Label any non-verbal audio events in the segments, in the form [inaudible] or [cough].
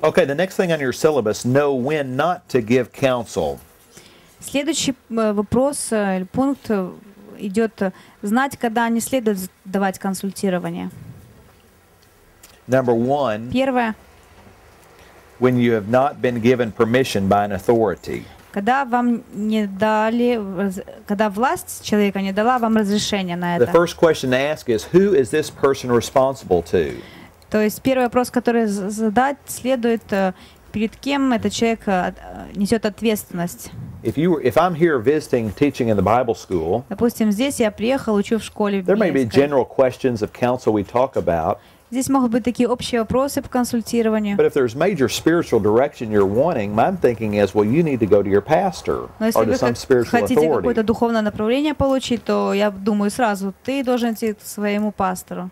Okay, the next thing on your syllabus know when not to give counsel. Следующий э, вопрос э, или пункт э, идет э, знать, когда не следует давать консультирование. Number one, Первое, when you have not been given permission by an authority. Когда вам не дали, когда власть человека не дала вам разрешения на The это. first question to ask is who is this person responsible to? То есть первый вопрос, который задать следует, э, перед кем этот человек э, э, несет ответственность. If you were, if I'm here visiting, teaching in the Bible school, Допустим, здесь я приехал, учу в школе. there may be general questions of counsel we talk about, Здесь могут быть такие общие вопросы по консультированию. but if there's major spiritual direction you're wanting, my thinking is, well, you need to go to your pastor Но если or to вы some как- spiritual хотите какое-то духовное направление получить, то я думаю сразу, ты должен идти к своему пастору.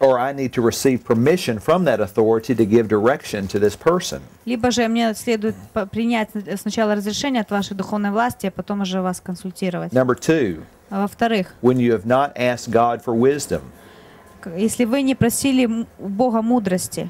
Or I need to receive permission from that authority to give direction to this person. Либо же мне следует принять сначала разрешение от вашей духовной власти, а потом уже вас консультировать. Number two, во-вторых, when you have not asked God for wisdom. к- если вы не просили м- у Бога мудрости,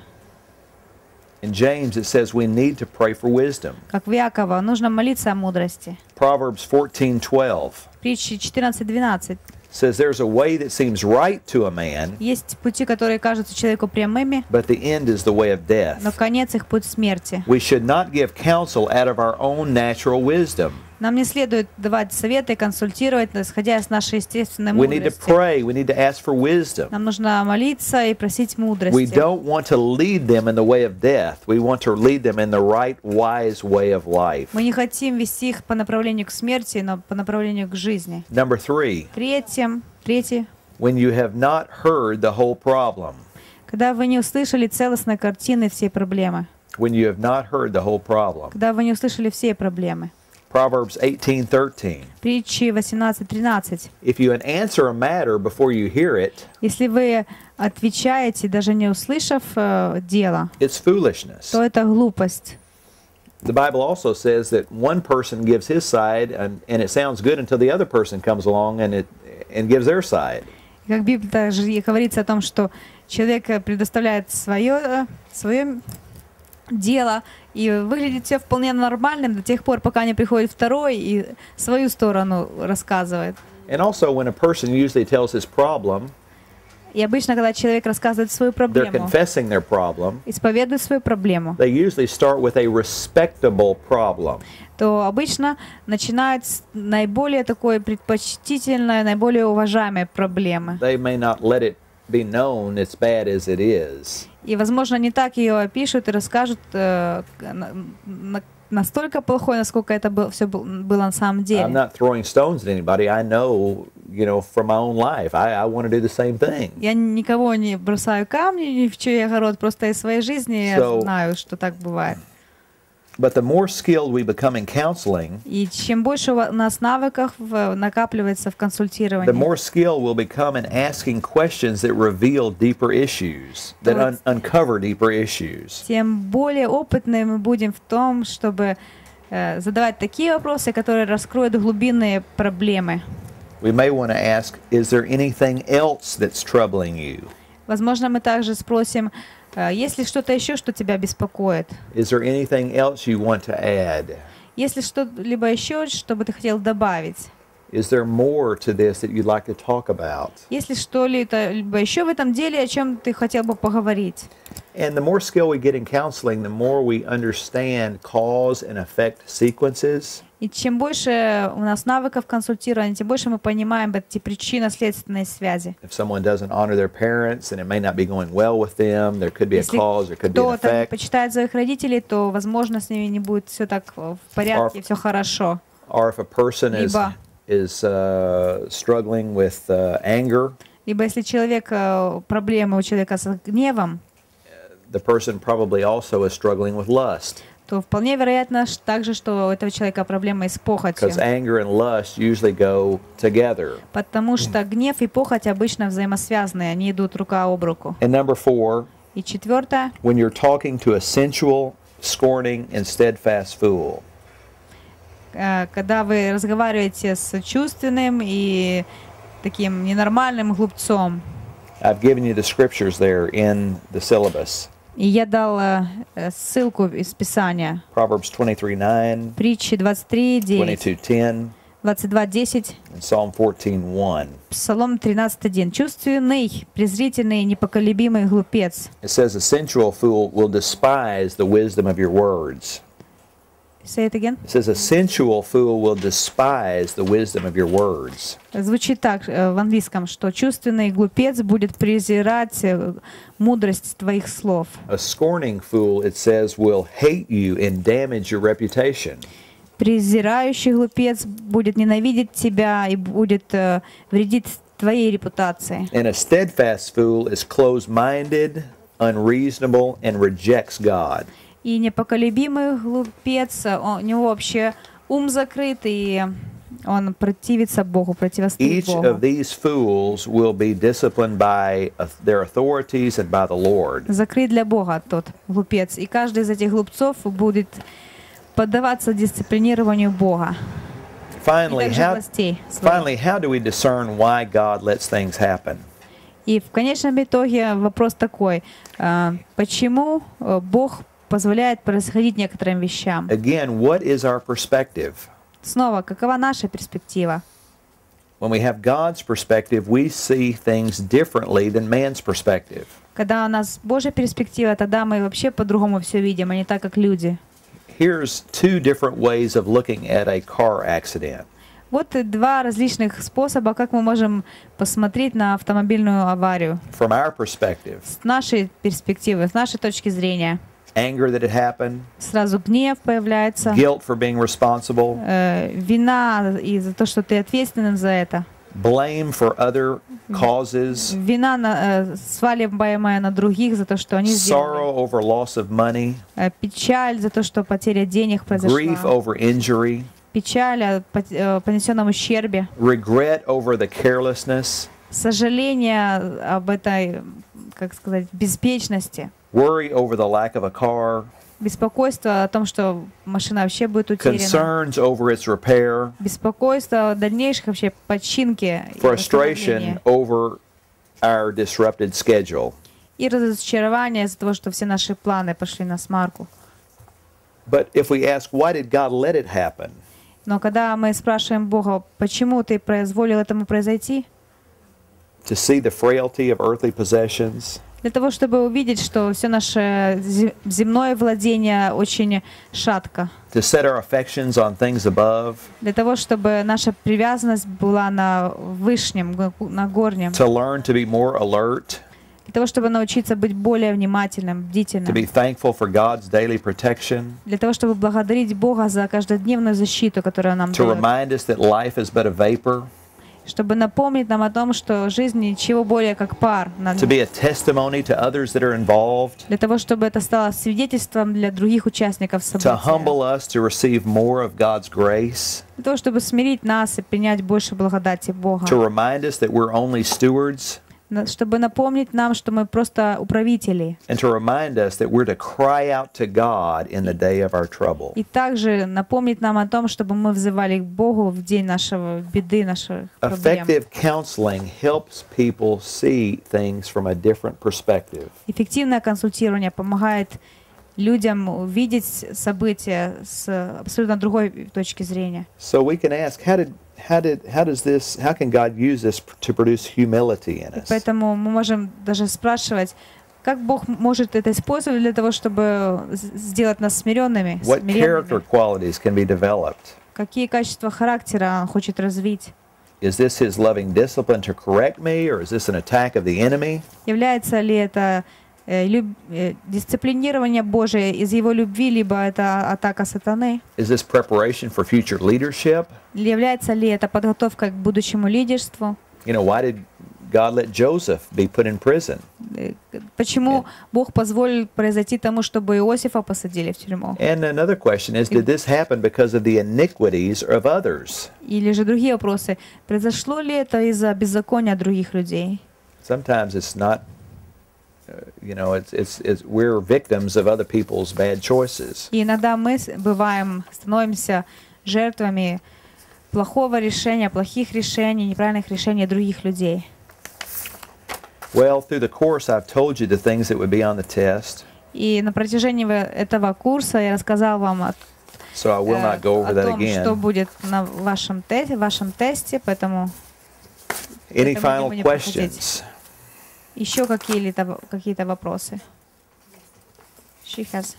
In James, it says we need to pray for wisdom. как в Якова, нужно молиться о мудрости. Proverbs 14:12 Притчи 14.12. says there's a way that seems right to a man, Есть пути, которые кажутся человеку прямыми, but the end is the way of но death. конец их путь смерти. We should not give counsel out of our own natural wisdom. Нам не следует давать советы консультировать, исходя из нашей естественной We need to мудрости. pray, we need to ask for wisdom. Нам нужно молиться и просить We мудрости. don't want to lead them in the way of death. We want to lead them in the right, wise way of life. Мы не хотим вести их по направлению к смерти, но по направлению к жизни. Number three, Третьим, третий, when you have not heard the whole problem. когда вы не услышали целостной картины всей проблемы. When you have not heard the whole problem. Когда вы не услышали всей проблемы. Proverbs 18:13. Притчи 18.13. If you answer a matter before you hear it, Если вы отвечаете, даже не услышав э, дело, it's foolishness. то это глупость. The Bible also says that one person gives his side and, and it sounds good until the other person comes along and it and gives their side. И Как в Библии также и говорится о том, что человек э, предоставляет свое, свое дело, и выглядит все вполне нормальным до тех пор, пока не приходит второй и свою сторону рассказывает. And also when a person usually tells his problem, И обычно, когда человек рассказывает свою they're проблему, confessing their problem, исповедует свою проблему, they usually start with a respectable problem. то обычно начинают с наиболее такой предпочтительной, наиболее уважаемой проблемы. They may not let it be known as bad as it is. И, возможно, не так ее опишут и расскажут э, на- на- настолько плохой, насколько это был, все было на самом деле. I'm not throwing stones at anybody. I know, you know, from my own life, I, I want to do the same thing. Я никого не бросаю камни ни в чей огород, просто из своей жизни So- я знаю, что так бывает. But the more skilled we become in counseling, И чем больше у нас навыков в- накапливается в the консультировании, more skill we'll become in asking questions that reveal deeper issues, that un- uncover deeper issues. тем более опытны мы будем в том, чтобы э, задавать такие вопросы, которые раскроют глубинные проблемы. We may want to ask, is there anything else that's troubling you? Возможно, мы также спросим, э, есть ли что-то еще, что тебя беспокоит? Is there anything else you want to add? Есть ли что-либо еще, что бы ты хотел добавить? Is there more to this that you'd like to talk about? Есть ли что-либо еще в этом деле, о чем ты хотел бы поговорить? And the more skill we get in counseling, the more we understand cause and effect sequences. И чем больше у нас навыков консультирования, тем больше мы понимаем эти причинно-следственные связи. Если кто-то не почитает своих родителей, то, возможно, с ними не будет все так в порядке, Or- все хорошо. Or if a person is, Либо- is uh, struggling with uh, anger, Либо если человек, э, проблемы у человека с гневом, the person probably also is struggling with lust. То вполне вероятно также, что у этого человека проблемы с похотью. Потому что гнев и похоть обычно взаимосвязаны, они идут рука об руку. Four, И четвертое, when you're talking to a sensual, scorning, and steadfast fool. э, когда вы разговариваете с чувственным и таким ненормальным глупцом, I've given you the scriptures there in the syllabus. И я дал э, ссылку из Писания. Proverbs 23:9, Притчи 23, 9, 22:10, 22, 10, and Psalm 14:1. Псалом 13, 1. Чувственный, презрительный, непоколебимый глупец. It says, "A sensual fool will despise the wisdom of your words." Say it again. It says, "A sensual fool will despise the wisdom of your words." Звучит так э, в английском, что чувственный глупец будет презирать э, мудрость твоих слов. A scorning fool, it says, will hate you and damage your reputation. Презирающий глупец будет ненавидеть тебя и будет э, вредить твоей репутации. And a steadfast fool is closed-minded, unreasonable, and rejects God. И непоколебимый глупец, э, он- у него вообще ум закрыт, и он противится Богу, противостоит Each Богу. of these fools will be disciplined by their authorities and by the Lord. Закрыт для Бога тот глупец. И каждый из этих глупцов будет поддаваться дисциплинированию Бога. Finally, how, finally, how do we discern why God lets things happen? И в конечном итоге вопрос такой. а, Почему э, Бог позволяет происходить некоторым вещам? Again, what is our perspective? Снова, какова наша перспектива? When we have God's perspective, we see things differently than man's perspective. Когда у нас Божья перспектива, тогда мы вообще по-другому все видим, а не так, как люди. Here's two different ways of looking at a car accident. Вот два различных способа, как мы можем посмотреть на автомобильную аварию. From our perspective, С нашей перспективы, с нашей точки зрения. Anger that it happened, Сразу гнев появляется, guilt for being responsible, э, вина и за то, что ты ответственен за это. blame for other causes, Вина, на, э, сваливаемая на других за то, что они сделали. sorrow over loss of money, Э, Печаль за то, что потеря денег grief произошла. over injury, Печаль о понесенном ущербе. regret over the carelessness, Сожаление об этой, как сказать, беспечности. worry over the lack of a car, Беспокойство о том, что машина вообще будет утеряна. concerns over its repair, Беспокойство о дальнейших вообще починке и frustration восстановлении. over our disrupted schedule. и разочарование из-за того, что все наши планы пошли на смарку. But if we ask, why did God let it happen? Но когда мы спрашиваем Бога, почему ты произволил этому произойти, To see the frailty of earthly possessions, для того, чтобы увидеть, что все наше зе- земное владение очень шатко, to set our affections on things above, для того, чтобы наша привязанность была на вышнем, на горнем, to learn to be more alert, для того, чтобы научиться быть более внимательным, to бдительным, be thankful for God's daily protection, для того, чтобы благодарить Бога за каждодневную защиту, которую нам to дает, remind us that life is but a vapor, чтобы напомнить нам о том, что жизнь ничего более как пар, для того, чтобы это стало свидетельством для других участников события, для того, чтобы смирить нас и принять больше благодати Бога, to remind us that we're only stewards, чтобы напомнить нам, что мы просто управители, и также напомнить нам о том, чтобы мы взывали к Богу в день нашего беды, наших проблем. Эффективное консультирование помогает людям увидеть события с абсолютно другой точки зрения. So we can ask, how did how did how does this how can God use this to produce humility in us? поэтому мы можем даже спрашивать, как Бог может это использовать для того, чтобы сделать нас смиренными, What character qualities can be developed? Какие качества характера Он хочет развить? Is this his loving discipline to correct me or is this an attack of the enemy? Является ли это э, э, дисциплинирование Божие из Его любви, либо это атака сатаны? Is this preparation for future leadership? Является ли это подготовка к будущему лидерству? You know, why did God let Joseph be put in prison? Э, Почему Бог позволил произойти тому, чтобы Иосифа посадили в тюрьму? And another question is, did this happen because of the iniquities of others? Или же другие вопросы. Произошло ли это из-за беззакония других людей? Sometimes it's not. Uh, you know, it's, it's it's we're victims of other people's bad choices. И иногда мы бываем, становимся жертвами плохого решения, плохих решений, неправильных решений других людей. Well, through the course, I've told you the things that would be on the test, И на протяжении этого курса я рассказал вам о, so I will э, not go over о that том, что again. будет на вашем, те- вашем тесте, поэтому Any final questions? еще какие-то какие-то вопросы. She has.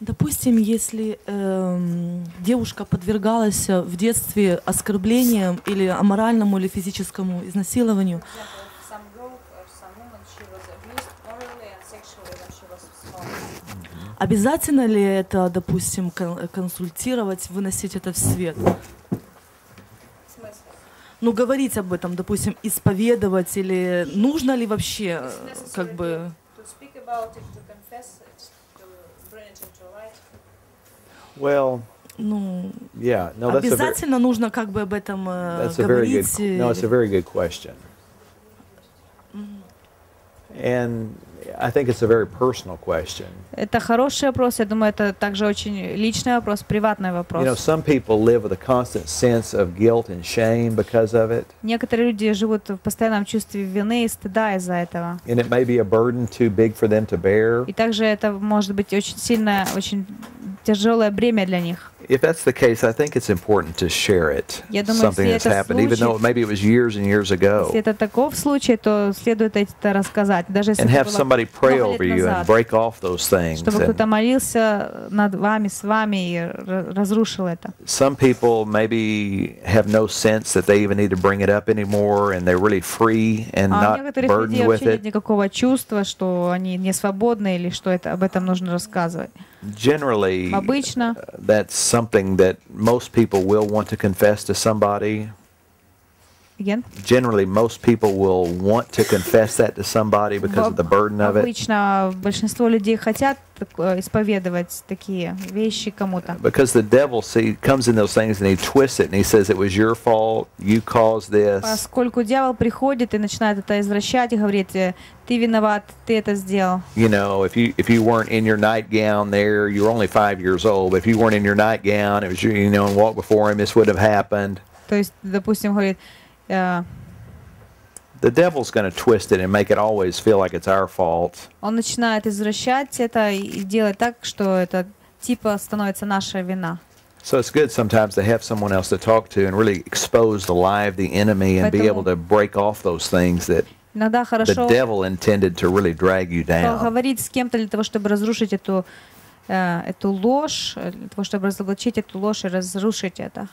Допустим, если эм, девушка подвергалась э, в детстве оскорблениям или аморальному или физическому изнасилованию, обязательно ли это, допустим, кон- консультировать, выносить это в свет? Ну, говорить об этом, допустим, исповедовать или нужно ли вообще, э, как бы... Well, Ну, yeah, no, that's a very, обязательно нужно как бы об этом э, that's a very good, говорить. э, no, it's a very good question. And I think it's a very personal question. Это хороший вопрос. Я думаю, это также очень личный вопрос, приватный вопрос. You know, some people live with a constant sense of guilt and shame because of it, Некоторые люди живут в постоянном чувстве вины и стыда из-за этого. and it may be a burden too big for them to bear. И также это может быть очень сильное, очень тяжелое бремя для них. If that's the case, I think it's important to share it. Я думаю, Something если that's это happened, even though случай- maybe it was years and years ago. Если это таков случай, то следует это рассказать, даже если And это have было somebody pray много over лет you and назад. break off those things. чтобы кто-то And молился над вами, с вами и р- разрушил это. some people maybe have no sense that they even need to bring it up anymore, and they're really free and А у not некоторых людей burdened with вообще нет it. никакого чувства, что они не свободны или что это, об этом нужно рассказывать. Generally, Обычно that's something that most people will want to confess to somebody Again? Generally, most people will want to confess that to somebody because of the burden of it. Обычно большинство людей хотят такое исповедовать такие вещи кому-то. Because the devil see comes in those things and he twists it and he says it was your fault, you caused this. Поскольку дьявол приходит и начинает это извращать и говорит, э, ты виноват, ты это сделал. You know, if you if you weren't in your nightgown there, you were only five years old. But if you weren't in your nightgown, it was you, you know, and walked before him, this would have happened. То есть, допустим, говорит, э, The devil's going to twist it and make it always feel like it's our fault. он начинает извращать это и делать так, что это типа становится наша вина. So it's good sometimes to have someone else to talk to and really expose the lie of the enemy and be able to break off those things that Иногда the devil intended to really drag you down. поговорить с кем-то для того, чтобы разрушить эту, э, эту ложь, э, для того, чтобы разоблачить эту ложь и разрушить это.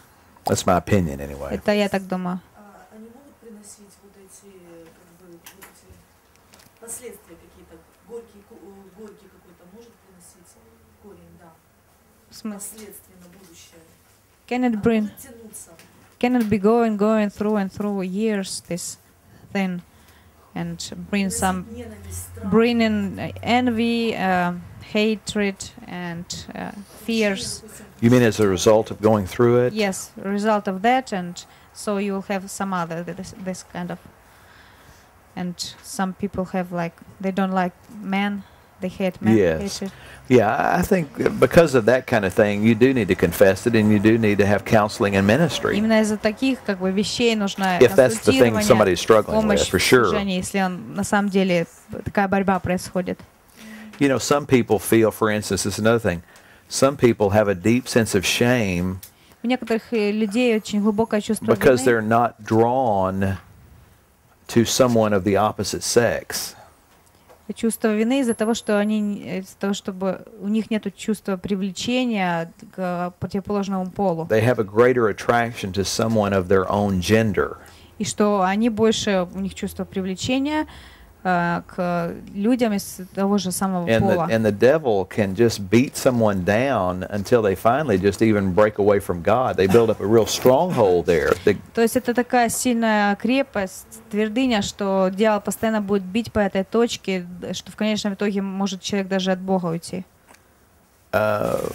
That's my opinion anyway. Это я так думаю. Can it bring, Can it be going, going through and through years this thing, and bring some, bringing uh, envy, uh, hatred, and uh, fears. You mean as a result of going through it? Yes, result of that, and so you will have some other this, this kind of and some people have like they don't like men they hate men. Yes. hatred. Yeah, I I think because of that kind of thing, you do need to confess it and you do need to have counseling and ministry. Именно из-за таких как бы вещей нужно If that's the thing консультирование, somebody's struggling with, помощь for в sure. служении, если он на самом деле такая борьба происходит. You know, some people feel, for instance, this is another thing, some people have a deep sense of shame У некоторых э, людей очень глубокое чувство because вины, they're not drawn to someone of the opposite sex. Чувство вины из-за того, что они из-за того, чтобы у них нет чувства привлечения к противоположному полу, They have a greater attraction to someone of their own gender. и что они больше у них чувство привлечения к людям из того же самого And the, пола. and the devil can just beat someone down until they finally just even break away from God. They build up a real stronghold there. They, То есть это такая сильная крепость, твердыня, что дьявол постоянно будет бить по этой точке, что в конечном итоге может человек даже от Бога уйти. uh,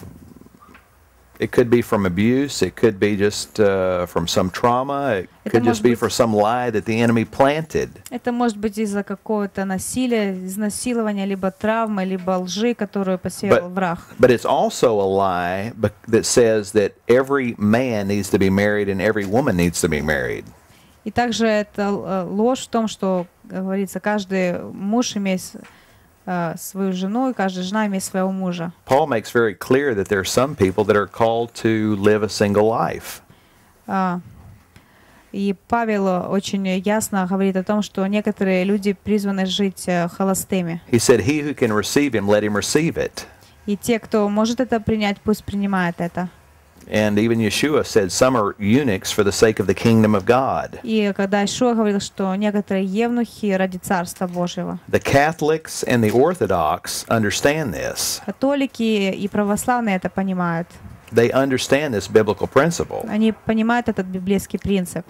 it could be from abuse. It could be just uh, from some trauma. It Это could just может be быть- for some lie that the enemy planted. Это может быть из-за какого-то насилия, изнасилования, либо травмы, либо лжи, которую посеял But- враг. But it's also a lie bec- that says that every man needs to be married and every woman needs to be married. И И также это э, ложь в том, что говорится, каждый муж имеет э, свою жену, и каждая жена имеет своего мужа. Paul makes very clear that there are some people that are called to live a single life. А, И Павел очень ясно говорит о том, что некоторые люди призваны жить э, холостыми. He said, He who can receive him, let him receive it. И те, кто может это принять, пусть принимает это. And even Yeshua said, Some are eunuchs for the sake of the kingdom of God. И когда Ишуа говорил, что некоторые евнухи ради Царства Божьего. The Catholics and the Orthodox understand this. Католики и православные это понимают. They understand this biblical principle. Они понимают этот библейский принцип.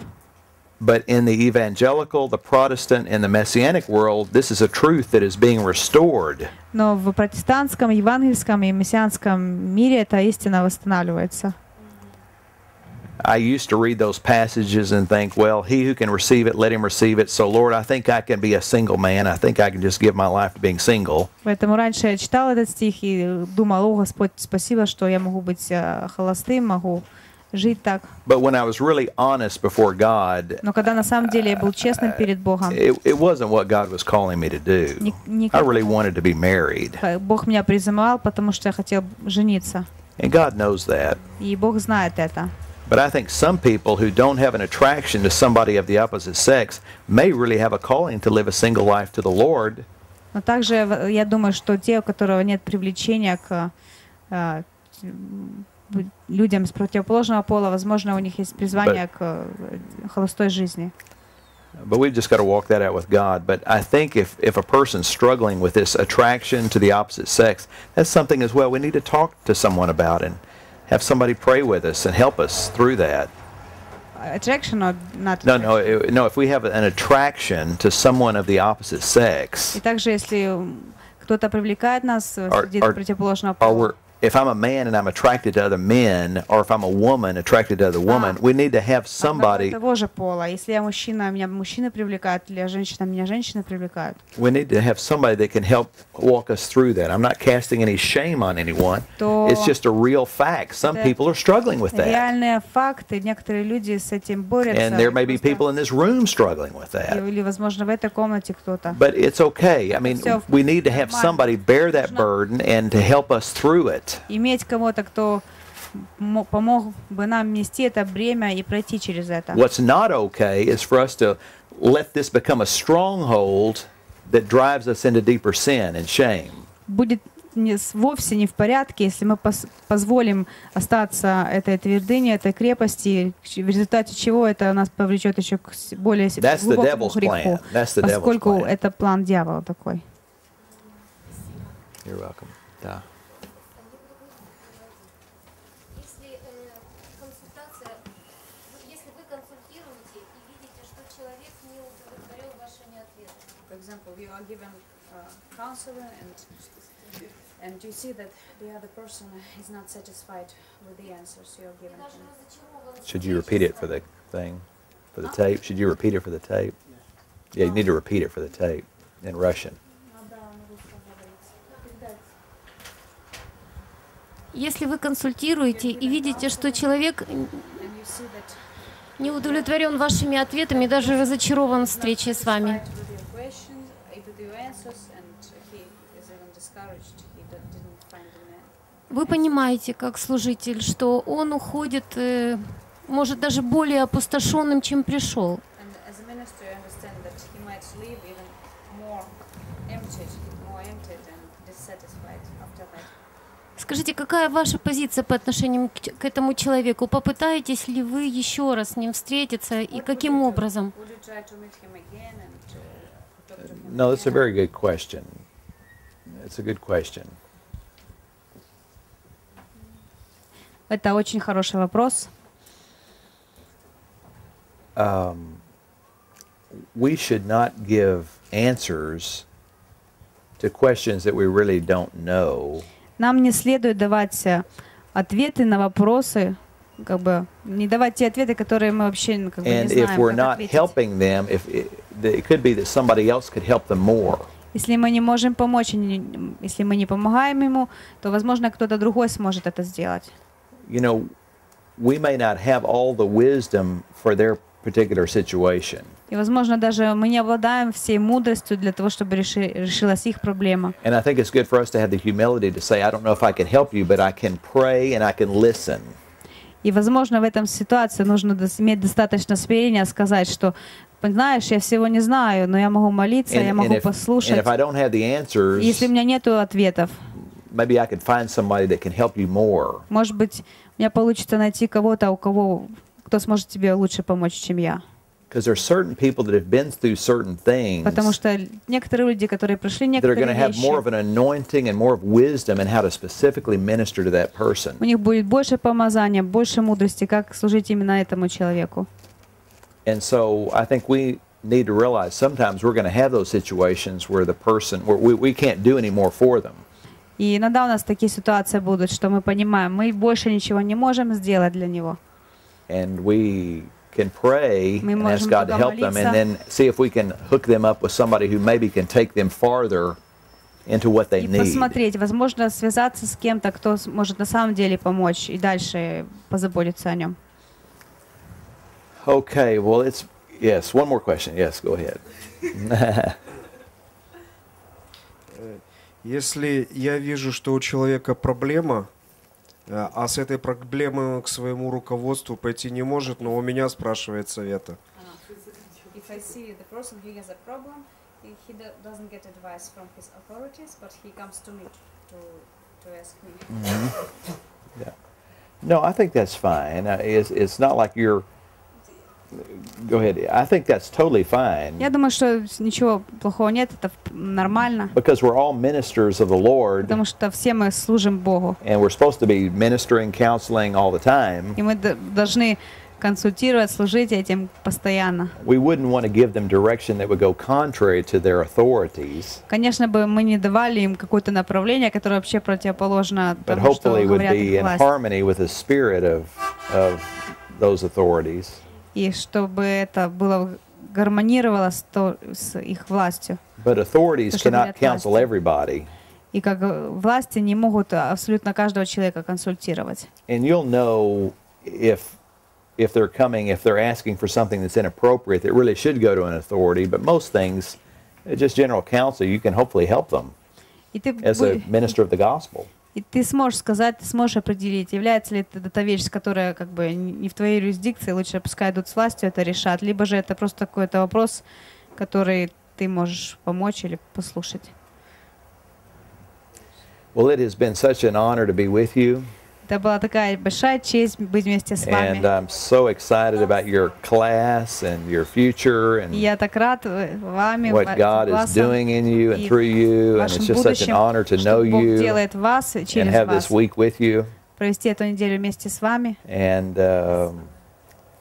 But in the evangelical, the Protestant, and the Messianic world, this is a truth that is being restored. Но в протестантском, евангельском и мессианском мире эта истина восстанавливается. I used to read those passages and think, well, he who can receive it, let him receive it. So, Lord, I think I can be a single man. I think I can just give my life to being single. Поэтому раньше я читал этот стих и думал, о, Господь, спасибо, что я могу быть э, холостым, могу жить так. But when I was really honest before God, Но когда на самом деле я был честным перед Богом, it, it wasn't what God was calling me to do. не, не I как- really wanted to be married. Бог меня призывал, потому что я хотел жениться. And God knows that. И Бог знает это. But I think some people who don't have an attraction to somebody of the opposite sex may really have a calling to live a single life to the Lord. Но также в- я думаю, что те, у которого нет привлечения к э, м, людям с противоположного пола, возможно, у них есть призвание к э, холостой жизни. But we've just got to walk that out with God. But I think if, if a person's struggling with this attraction to the opposite sex, that's something as well we need to talk to someone about and have somebody pray with us and help us through that. Attraction or not No, no, it- no. If we have an attraction to someone of the opposite И sex, также, если м, кто-то привлекает нас э, Or- среди or- противоположного or пола, we're if I'm a man and I'm attracted to other men, or if I'm a woman attracted to other women, we need to have одного и somebody. того же пола. Если я мужчина, меня мужчины привлекают, или я женщина, меня женщины привлекают, We need to have somebody that can help walk us through that. I'm not casting any shame on anyone. То- It's just a real fact. Some Это people are struggling with that. реальные факты, некоторые люди с этим борются. And there may be Просто- people in this room struggling with that. Или, возможно, в этой комнате кто-то. But it's okay. I mean, Всё we need to have нормально. somebody bear that Нужно- burden and to help us through it. Иметь кого-то, кто мо- помог бы нам нести это бремя и пройти через это. What's not okay is for us to let this become a stronghold that drives us into deeper sin and shame. Будет не, вовсе не в порядке, если мы пос- позволим остаться этой твердыне, этой крепости, в результате чего это нас повлечет еще к более That's глубокому греху, plan. That's the devil's поскольку plan. это план дьявола такой. You're welcome. Да. Если э, консультация, вы- если вы консультируете и видите, что человек не удовлетворен вашими ответами, For example, you are given counseling and and you see that the other person is not satisfied with the answers you are и giving him. Should you repeat it for the thing, for the tape? Should you repeat it for the tape? Yeah, you need to repeat it for the tape in Russian. Если вы консультируете и видите, что человек And you see that не удовлетворен вашими ответами, даже разочарован встречей с вами, вы понимаете, как служитель, что он уходит, э, может, даже более опустошенным, чем пришел. And as a minister, I understand that he might leave even more emptied, more emptied and dissatisfied after that. Скажите, какая ваша позиция по отношению к, этому человеку? Попытаетесь ли вы еще раз с ним встретиться и каким образом? Uh? No, that's a very good question. It's a good question. Это очень хороший вопрос. Um, we should not give answers to questions that we really don't know. Нам не следует давать э, ответы на вопросы, как бы не давать те ответы, которые мы вообще ну, как бы, не And if знаем, we're как not ответить. helping them, if it, it could be that somebody else could help them more. Если мы не можем помочь, и не- если мы не помогаем ему, то, возможно, кто-то другой сможет это сделать. You know, we may not have all the wisdom for their particular situation. И, возможно, даже мы не обладаем всей мудростью для того, чтобы реши- решилась их проблема. And I think it's good for us to have the humility to say, I don't know if I can help you, but I can pray and I can listen. И, возможно, в этом ситуации нужно иметь достаточно смирения сказать, что, знаешь, я всего не знаю, но я могу молиться, я And, and могу if, and послушать. if I don't have the answers, Если у меня нет ответов, maybe I could find somebody that can help you more. может быть, у меня получится найти кого-то, у кого, кто сможет тебе лучше помочь, чем я. Because there are certain people that have been through certain things Потому что некоторые люди, которые прошли that are going to некоторые have more of вещи, an anointing and more of wisdom in how to specifically minister to that person. у них будет больше помазания, больше мудрости, как служить именно этому человеку. And so I think we need to realize sometimes we're going to have those situations where the person, where we, we can't do any more for them. И иногда у нас такие ситуации будут, что мы понимаем, мы больше ничего не можем сделать для него. And we can pray Мы and ask можем God to help them and помолиться. then see if we can hook them up with somebody who maybe can take them farther into what they И need. посмотреть, возможно, связаться с кем-то, кто с- может на самом деле помочь и дальше позаботиться о нем. Okay, well, it's, yes, one more question. Yes, go ahead. [laughs] Если я вижу, что у человека проблема, э, а с этой проблемой он к своему руководству пойти не может, но у меня спрашивает совета. If I see the person who has a problem, he doesn't get advice from his authorities, but he comes to me to, to ask me. No, I think that's fine. Uh, It's, it's not like you're, go ahead. I think that's totally fine. Я думаю, что ничего плохого нет, это в- нормально, Because we're all ministers of the Lord, потому что все мы служим Богу, and we're supposed to be ministering, counseling all the time. и мы д- должны консультировать, служить этим постоянно. We wouldn't want to give them direction that would go contrary to their authorities, Конечно бы мы не давали им какое-то направление, которое вообще противоположно but тому, что hopefully would говорят be их in власть. harmony with the spirit of, of those authorities. И чтобы это было гармонировало с, то- с их властью. But authorities То, что cannot говорят counsel власти. everybody. И как э, власти не могут абсолютно каждого человека консультировать. And you'll know if if they're coming, if they're asking for something that's inappropriate that really should go to an authority, but most things, uh, just general counsel, you can hopefully help them И ты, as a бу- minister of the gospel. И ты сможешь сказать, ты сможешь определить, является ли это та вещь, которая как бы не в твоей юрисдикции, лучше пускай идут с властью, это решат, либо же это просто какой-то вопрос, который ты можешь помочь или послушать. Well, it has been such an honor to be with you, Это была такая большая честь быть вместе с вами. and I'm so excited about your class and your future И and я так рад э, вами, what ва- God is классом, doing in you and и through you, and вашем it's just such an будущем, honor to know что Бог you делает в вас и and через have вас. this week with you. Провести эту неделю вместе с вами. And um,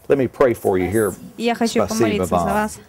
let me pray for you here. И я хочу Спасибо помолиться за вам. вас.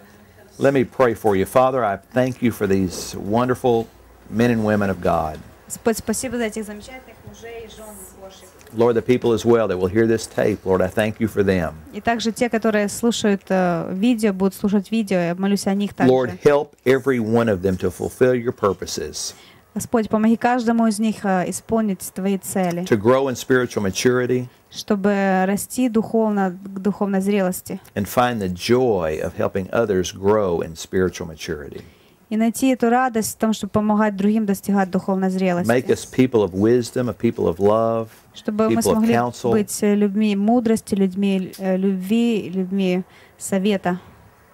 Let me pray for you. Father, I thank you for these wonderful men and women of God. Господь, спасибо за этих замечательных мужей и жен Божьих. Lord, the people as well that will hear this tape, Lord, I thank you for them. И также те, которые слушают э, видео, будут слушать видео, я молюсь о них также. Lord, help every one of them to fulfill your purposes, Господь, помоги каждому из них э, исполнить Твои цели, to grow in spiritual maturity, чтобы расти духовно, к духовной зрелости and find the joy of helping others grow in spiritual maturity. И найти эту радость в том, чтобы помогать другим достигать духовной Make зрелости. us people of wisdom, a people of love, Чтобы мы смогли быть людьми мудрости, людьми любви, людьми совета.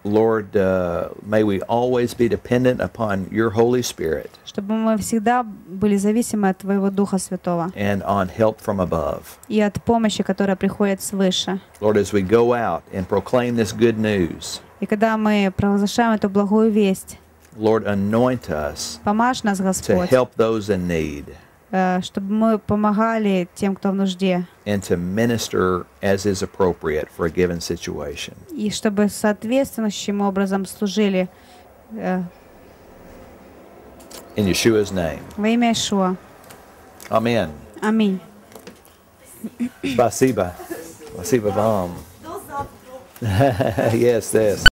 Lord, uh, may we always be dependent upon your Holy Spirit Чтобы мы всегда были зависимы от Твоего Духа Святого and on help from above. и от помощи, которая приходит свыше. Lord, as we go out and proclaim this good news, И когда мы провозглашаем эту благую весть, Lord, anoint us помажь нас, to Господь, help those in need э, чтобы мы помогали тем, кто в нужде, and to minister as is appropriate for a given situation. и чтобы соответствующим образом служили э, In Yeshua's name. во имя Ишуа. Amen. Аминь. Spasiba. Spasiba Bam. До завтра. yes, yes.